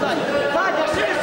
Vai, Vai, você!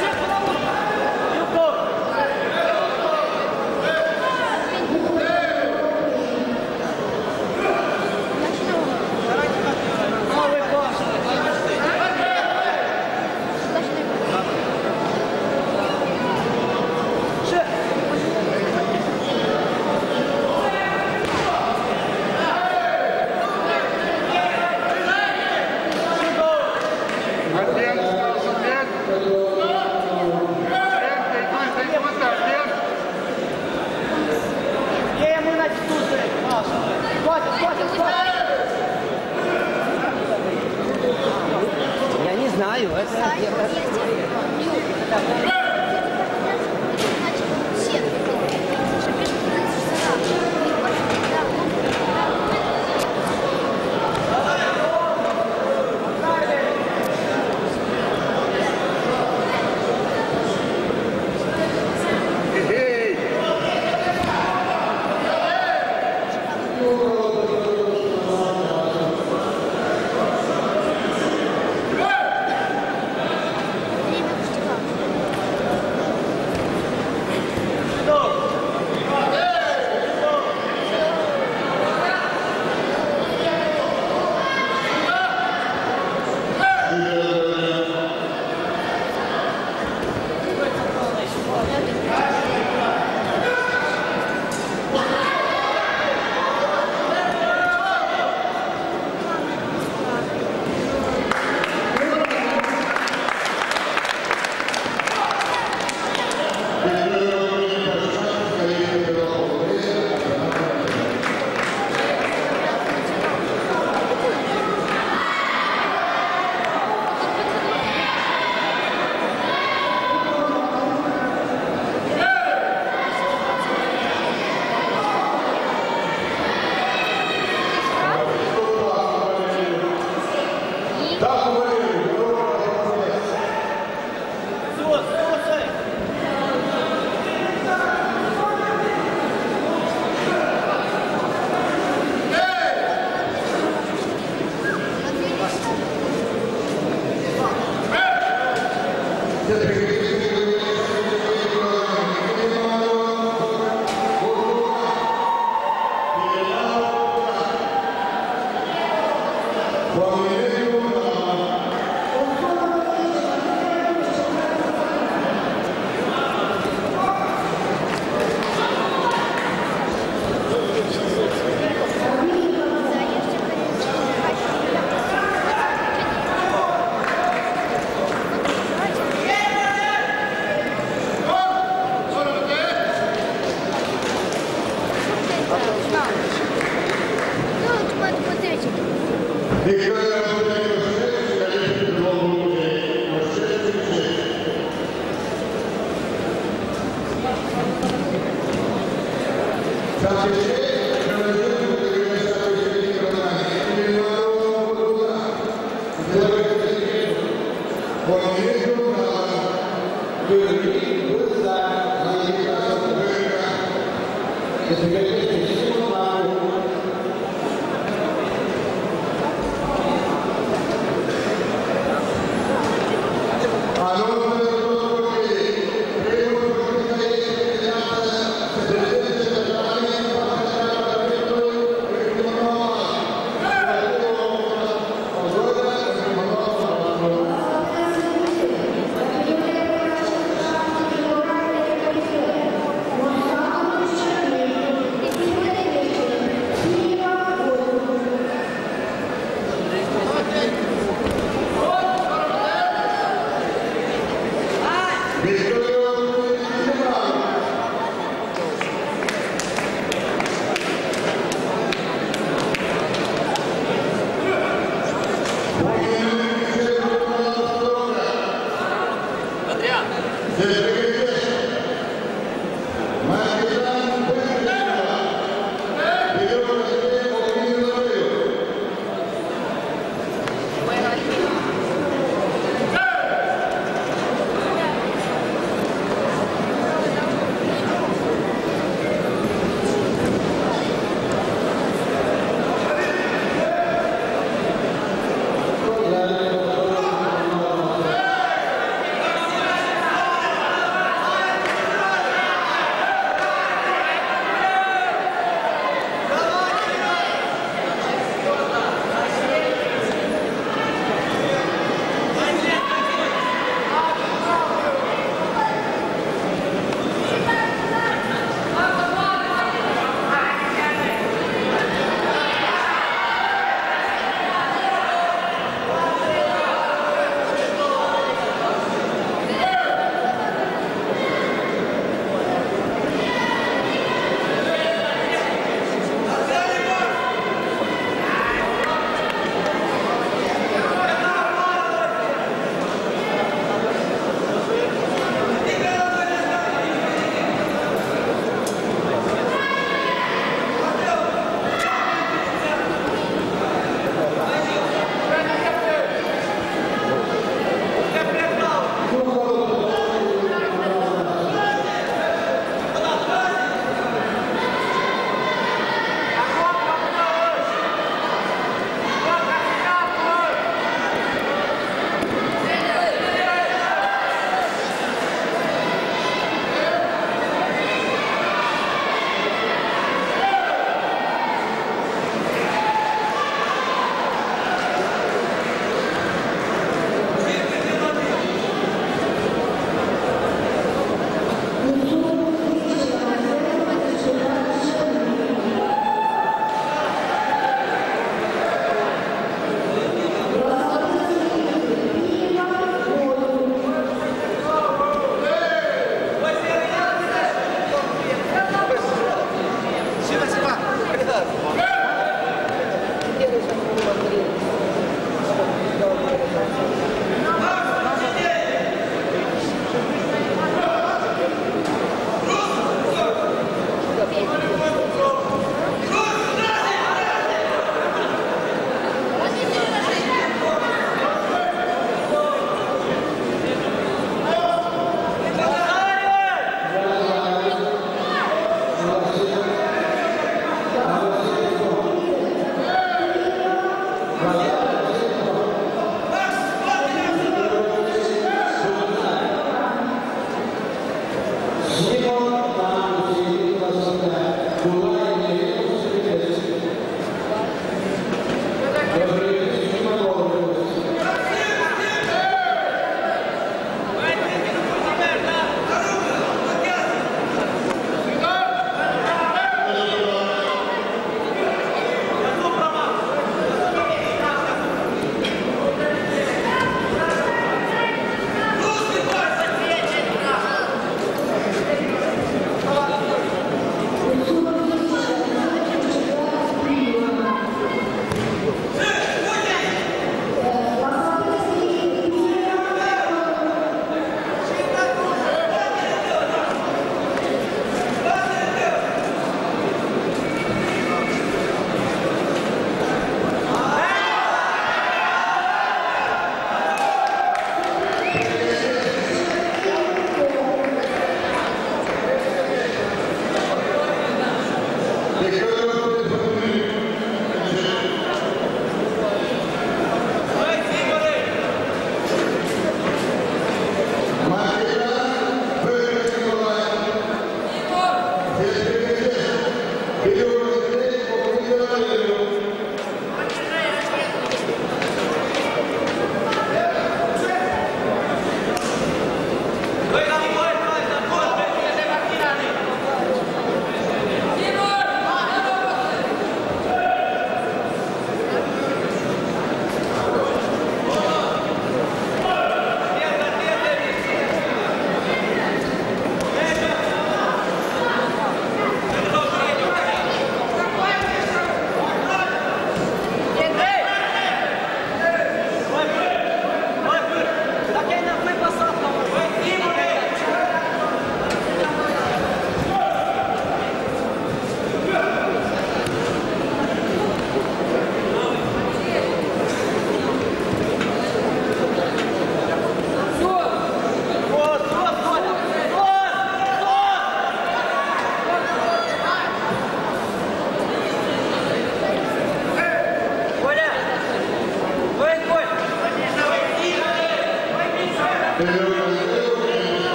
Because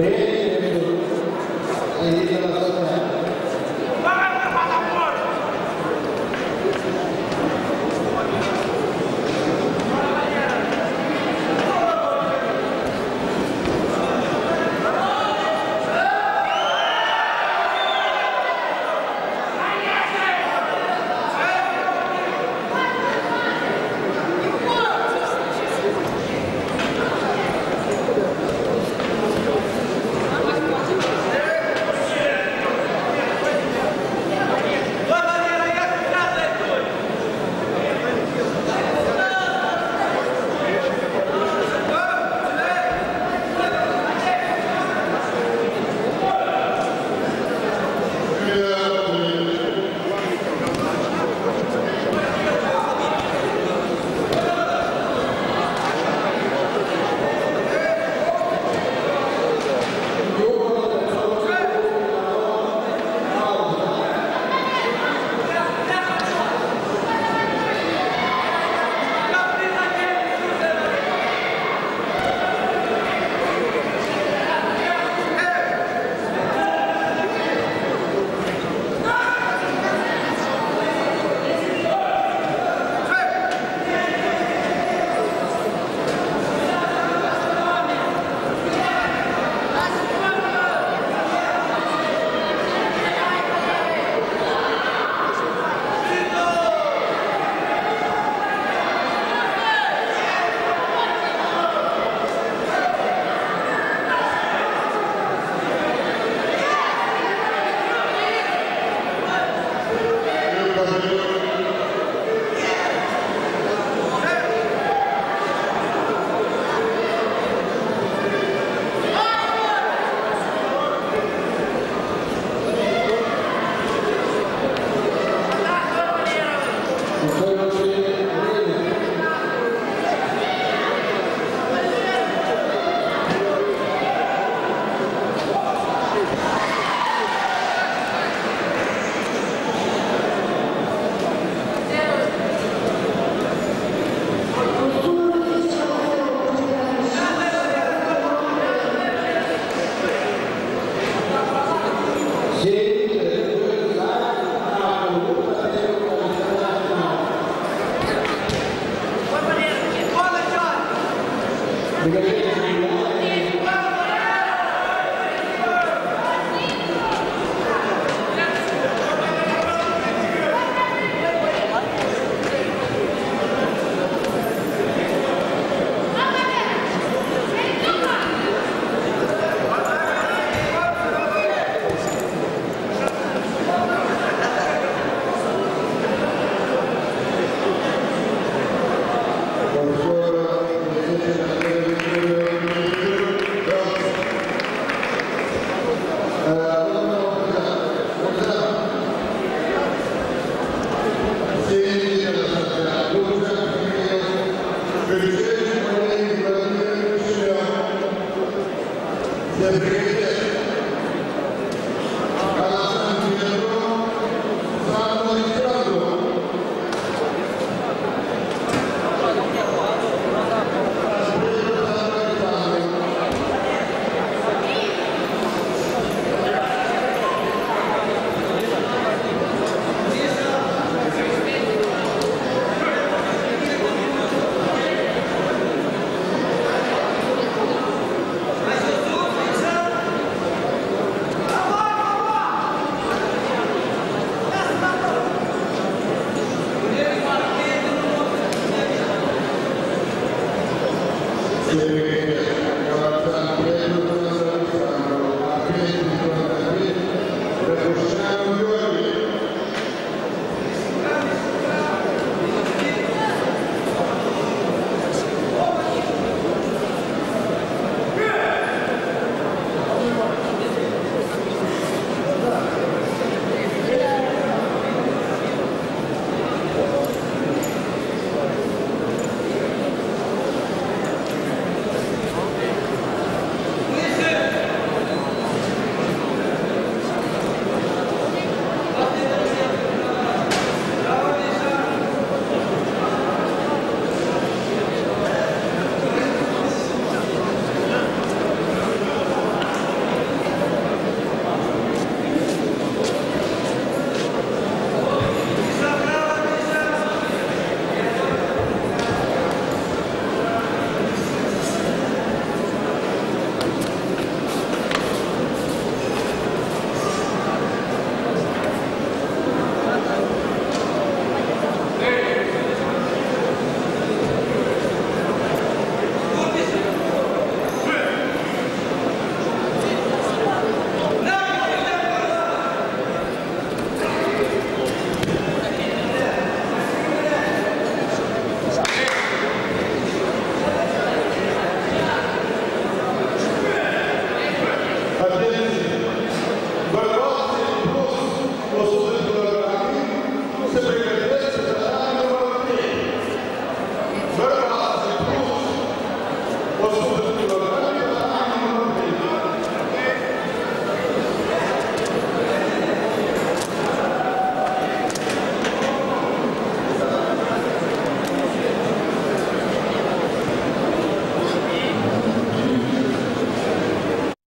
de